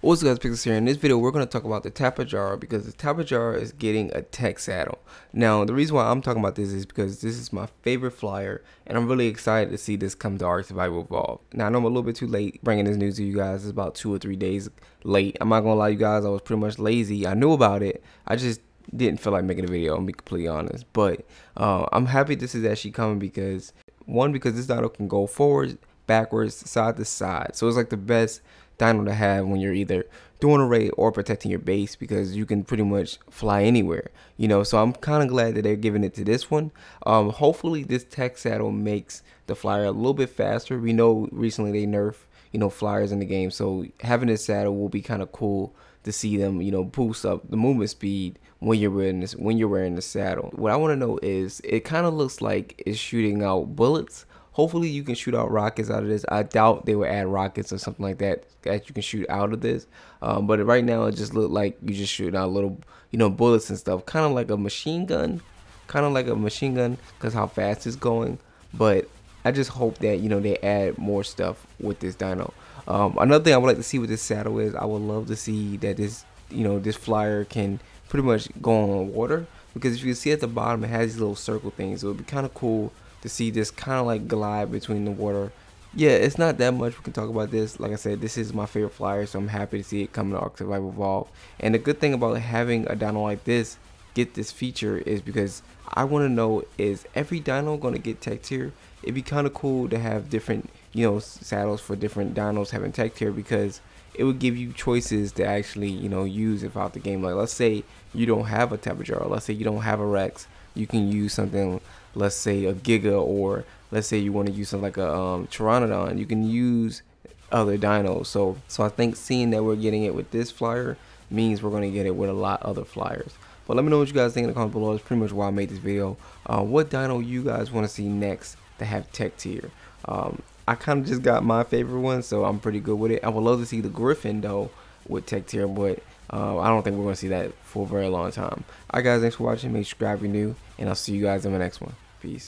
What's up guys, Pixels here. In this video, we're going to talk about the Tapejara because the Tapejara is getting a Tek saddle. Now, the reason why I'm talking about this is because this is my favorite flyer and I'm really excited to see this come to Ark Survival Evolved. Now, I know I'm a little bit too late bringing this news to you guys. It's about two or three days late. I'm not going to lie you guys, I was pretty much lazy. I knew about it. I just didn't feel like making a video, I'm be completely honest. But uh, I'm happy this is actually coming because, one, because this saddle can go forward, backwards, side to side. So it's like the best dino to have when you're either doing a raid or protecting your base because you can pretty much fly anywhere you know? So i'm kind of glad that they're giving it to this one. Um, hopefully this Tek saddle makes the flyer a little bit faster. We know recently they nerf you know flyers in the game so having this saddle will be kind of cool to see them you know boost up the movement speed when you're wearing this when you're wearing the saddle. What i want to know is it kind of looks like it's shooting out bullets Hopefully you can shoot out rockets out of this. I doubt they will add rockets or something like that that you can shoot out of this. Um, but right now it just looked like you just shooting out little, you know, bullets and stuff. Kind of like a machine gun. Kind of like a machine gun because how fast it's going. But I just hope that, you know, they add more stuff with this dino. Um, another thing I would like to see with this saddle is I would love to see that this, you know, this flyer can pretty much go on water. Because if you see at the bottom, it has these little circle things. It would be kind of cool to see this kind of like glide between the water. Yeah, it's not that much we can talk about this. Like I said, this is my favorite flyer, so I'm happy to see it coming to Ark Survival Evolve. And the good thing about having a dino like this get this feature is because I want to know is every dino going to get Tek tier? It'd be kind of cool to have different, you know, saddles for different dinos having Tek tier because it would give you choices to actually, you know, use throughout the game. Like let's say you don't have a Tapejara, let's say you don't have a Rex, you can use something let's say a Giga or let's say you want to use something like a um, Pteranodon, you can use other dinos. So so I think seeing that we're getting it with this flyer means we're going to get it with a lot other flyers. But let me know what you guys think in the comments below. That's pretty much why I made this video. Uh, what dino you guys want to see next to have Tek tier? Um, I kind of just got my favorite one, so I'm pretty good with it. I would love to see the Griffin though with Tek tier, but uh, I don't think we're going to see that for a very long time. Alright guys, thanks for watching. Make sure you subscribe if you're new, and I'll see you guys in the next one. Peace.